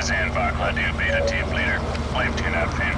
Tarzan beat Beta Team Leader. Flame tune out, fan.